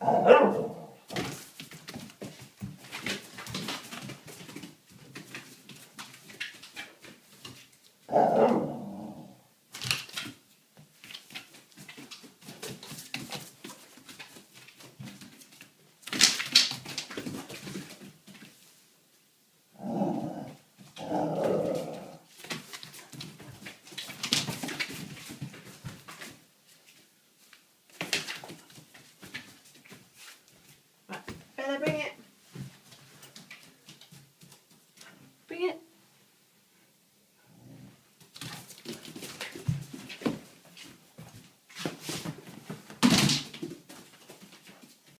Oh. Bring it?